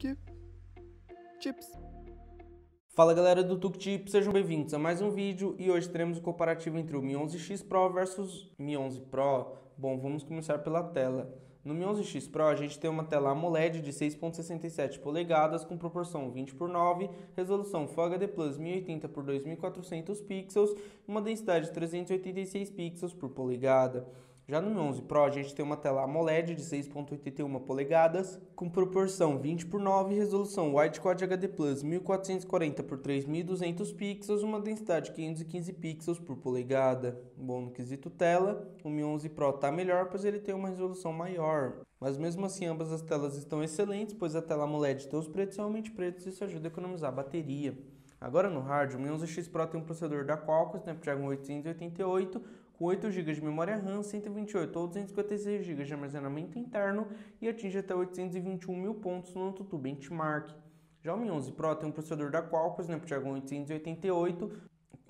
Tuk Chips. Fala galera do TukTip, sejam bem-vindos a mais um vídeo e hoje teremos o comparativo entre o Mi 11X Pro versus Mi 11 Pro. Bom, vamos começar pela tela. No Mi 11X Pro a gente tem uma tela AMOLED de 6.67 polegadas com proporção 20 por 9, resolução Full HD Plus 1080 por 2400 pixels e uma densidade de 386 pixels por polegada. Já no Mi 11 Pro a gente tem uma tela AMOLED de 6.81 polegadas com proporção 20 por 9, resolução Wide Quad HD Plus 1440 por 3200 pixels, uma densidade de 515 pixels por polegada. Bom, no quesito tela, o Mi 11 Pro está melhor pois ele tem uma resolução maior. Mas mesmo assim ambas as telas estão excelentes, pois a tela AMOLED tem os pretos realmente pretos e isso ajuda a economizar a bateria. Agora no hardware, o Mi 11X Pro tem um processador da Qualcomm Snapdragon 888 com 8 GB de memória RAM, 128 ou 256 GB de armazenamento interno e atinge até 821 mil pontos no AnTuTu Benchmark. Já o Mi 11 Pro tem um processador da Qualcomm Snapdragon 888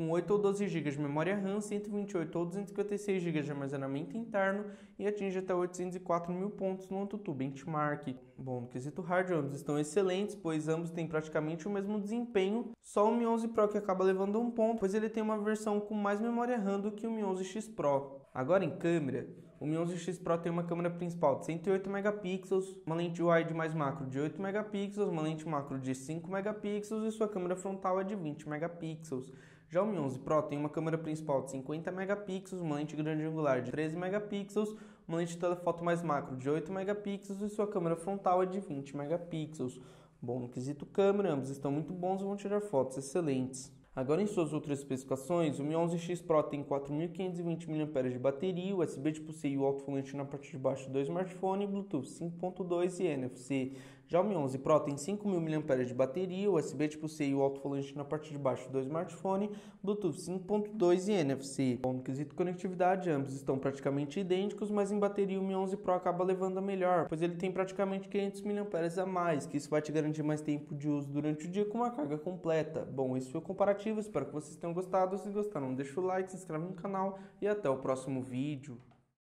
com 8 ou 12 GB de memória RAM, 128 ou 256 GB de armazenamento interno e atinge até 804 mil pontos no AnTuTu Benchmark. Bom, no quesito hardware, ambos estão excelentes, pois ambos têm praticamente o mesmo desempenho, só o Mi 11 Pro que acaba levando um ponto, pois ele tem uma versão com mais memória RAM do que o Mi 11X Pro. Agora em câmera, o Mi 11X Pro tem uma câmera principal de 108 megapixels, uma lente wide mais macro de 8 megapixels, uma lente macro de 5 megapixels e sua câmera frontal é de 20 megapixels. Já o Mi 11 Pro tem uma câmera principal de 50 megapixels, uma lente grande angular de 13 megapixels, uma lente de telefoto mais macro de 8 megapixels e sua câmera frontal é de 20 megapixels. Bom, no quesito câmera, ambos estão muito bons e vão tirar fotos excelentes. Agora em suas outras especificações, o Mi 11X Pro tem 4.520 mAh de bateria, USB tipo C e o alto-falante na parte de baixo do smartphone, Bluetooth 5.2 e NFC. Já o Mi 11 Pro tem 5.000 mAh de bateria, USB tipo C e o alto-falante na parte de baixo do smartphone, Bluetooth 5.2 e NFC. Bom, no quesito conectividade, ambos estão praticamente idênticos, mas em bateria o Mi 11 Pro acaba levando a melhor, pois ele tem praticamente 500 mAh a mais, que isso vai te garantir mais tempo de uso durante o dia com uma carga completa. Bom, esse foi o comparativo Espero que vocês tenham gostado. Se gostaram, deixa o like, se inscreve no canal e até o próximo vídeo.